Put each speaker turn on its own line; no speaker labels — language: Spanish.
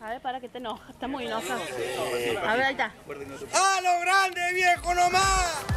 a ver, para que te enoja, está muy enojado. A ver, ahí está.
¡A lo grande, viejo nomás!